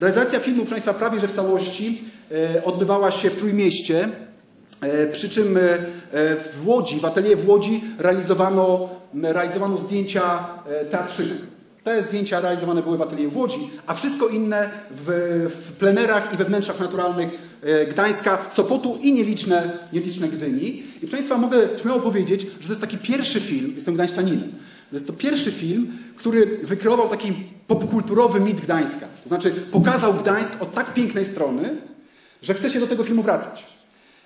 Realizacja filmu, proszę Państwa, prawie że w całości e, odbywała się w Trójmieście, e, przy czym e, w Łodzi, w atelier w Łodzi realizowano, realizowano zdjęcia teatrzyków. Te zdjęcia realizowane były w atelier w Łodzi, a wszystko inne w, w plenerach i we wnętrzach naturalnych e, Gdańska, Sopotu i nieliczne, nieliczne Gdyni. I proszę Państwa, mogę śmiało powiedzieć, że to jest taki pierwszy film, jestem gdańszczaninem, to jest to pierwszy film, który wykreował taki popkulturowy mit Gdańska. To znaczy pokazał Gdańsk od tak pięknej strony, że chce się do tego filmu wracać.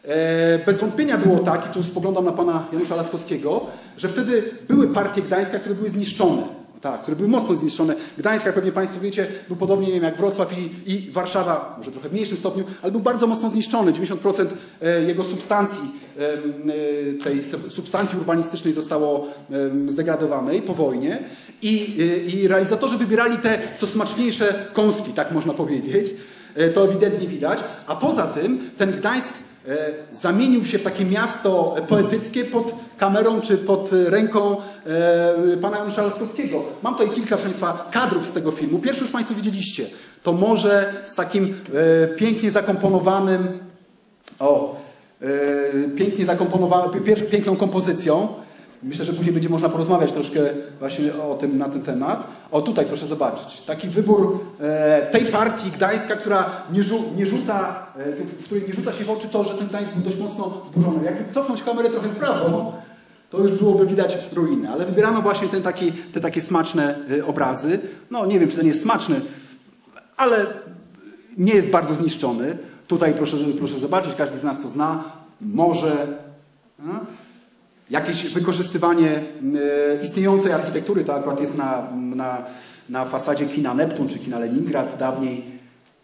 E, Bez wątpienia było tak, i tu spoglądam na pana Janusza Laskowskiego, że wtedy były partie Gdańska, które były zniszczone. Tak, które były mocno zniszczone. Gdańsk, jak pewnie Państwo wiecie, był podobnie nie wiem, jak Wrocław i, i Warszawa, może trochę w mniejszym stopniu, ale był bardzo mocno zniszczony. 90% e, jego substancji, e, tej sub- substancji urbanistycznej zostało zdegradowanej po wojnie i, e, i realizatorzy wybierali te co smaczniejsze kąski, tak można powiedzieć. To ewidentnie widać. A poza tym ten Gdańsk zamienił się w takie miasto poetyckie pod kamerą czy pod ręką e, pana Janusza Laskowskiego. Mam tutaj kilka, Państwa, kadrów z tego filmu. Pierwszy już Państwo widzieliście. To morze z takim e, pięknie zakomponowanym, o, e, pięknie zakomponowaną, piękną kompozycją. Myślę, że później będzie można porozmawiać troszkę właśnie o tym, na ten temat. O, tutaj proszę zobaczyć. Taki wybór e, tej partii Gdańska, która nie, nie rzuca, e, w której nie rzuca się w oczy to, że ten Gdańsk był dość mocno zburzony. Jakby cofnąć kamerę trochę w prawo, to już byłoby widać ruiny. Ale wybierano właśnie ten taki, te takie smaczne e, obrazy. No nie wiem, czy ten jest smaczny, ale nie jest bardzo zniszczony. Tutaj proszę, proszę zobaczyć, każdy z nas to zna. Morze, no, jakieś wykorzystywanie e, istniejącej architektury, to akurat jest na, na, na fasadzie kina Neptun czy kina Leningrad dawniej,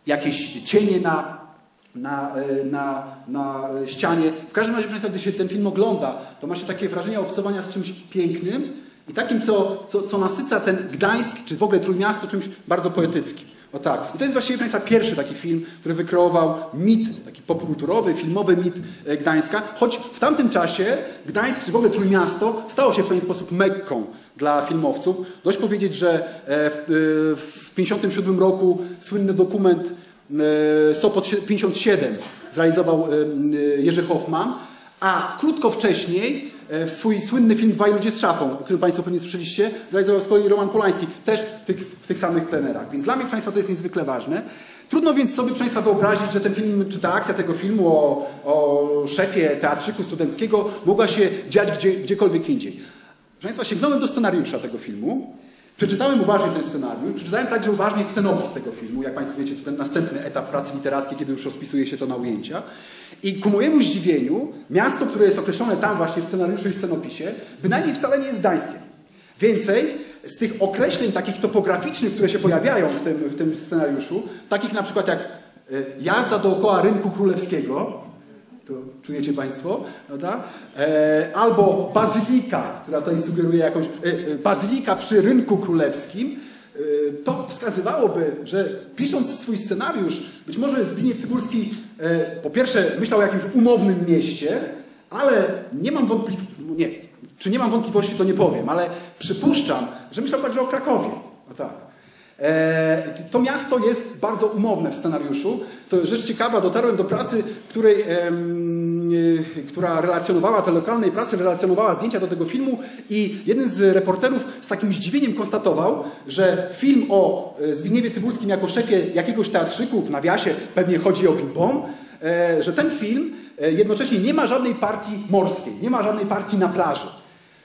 jakieś cienie na, na, e, na, na ścianie. W każdym razie, gdy się ten film ogląda, to ma się takie wrażenie obcowania z czymś pięknym i takim, co, co, co nasyca ten Gdańsk, czy w ogóle Trójmiasto czymś bardzo poetyckim. O tak. I to jest właściwie, Państwa, pierwszy taki film, który wykreował mit, taki popkulturowy, filmowy mit e, Gdańska, choć w tamtym czasie Gdańsk, czy w ogóle Trójmiasto, stało się w pewien sposób mekką dla filmowców. Dość powiedzieć, że e, w, e, w 1957 roku słynny dokument e, Sopot 57 zrealizował e, e, Jerzy Hoffman, a krótko wcześniej e, swój słynny film Dwaj ludzie z szafą, o którym Państwo pewnie słyszeliście, zrealizował z kolei Roman Polański, też w tych, w tych samych plenerach. Więc dla mnie, Państwa, to jest niezwykle ważne. Trudno więc sobie, proszę Państwa, wyobrazić, że ten film, czy ta akcja tego filmu o, o szefie teatrzyku studenckiego mogła się dziać gdzie, gdziekolwiek indziej. Proszę Państwa, sięgnąłem do scenariusza tego filmu, przeczytałem uważnie ten scenariusz, przeczytałem także uważnie scenopis tego filmu. Jak Państwo wiecie, to ten następny etap pracy literackiej, kiedy już rozpisuje się to na ujęcia. I ku mojemu zdziwieniu, miasto, które jest określone tam właśnie w scenariuszu i scenopisie, bynajmniej wcale nie jest Gdańskiem. Więcej, z tych określeń takich topograficznych, które się pojawiają w tym, w tym scenariuszu, takich na przykład jak y, jazda dookoła rynku królewskiego, to czujecie Państwo, prawda? E, albo bazylika, która tutaj sugeruje jakąś, e, e, bazylika przy rynku królewskim, e, to wskazywałoby, że pisząc swój scenariusz, być może Zbigniew Cybulski e, po pierwsze myślał o jakimś umownym mieście, ale nie mam wątpliwości, nie, czy nie mam wątpliwości, to nie powiem, ale przypuszczam, że myślał także o Krakowie. O tak. E, To miasto jest bardzo umowne w scenariuszu. To rzecz ciekawa, dotarłem do prasy, której, e, która relacjonowała, tej lokalnej prasy relacjonowała zdjęcia do tego filmu i jeden z reporterów z takim zdziwieniem konstatował, że film o e, Zbigniewie Cybulskim jako szefie jakiegoś teatrzyku, w nawiasie pewnie chodzi o ping-pong, że ten film jednocześnie nie ma żadnej partii morskiej, nie ma żadnej partii na plaży.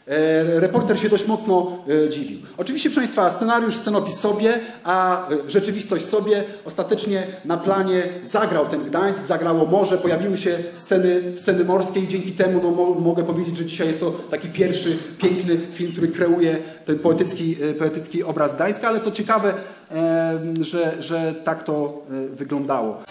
E, Reporter się dość mocno e, dziwił. Oczywiście, proszę Państwa, scenariusz, scenopis sobie, a e, rzeczywistość sobie. Ostatecznie na planie zagrał ten Gdańsk, zagrało morze, pojawiły się sceny, sceny morskie i dzięki temu no, mo, mogę powiedzieć, że dzisiaj jest to taki pierwszy piękny film, który kreuje ten poetycki, poetycki obraz Gdańska, ale to ciekawe, że, że tak to wyglądało.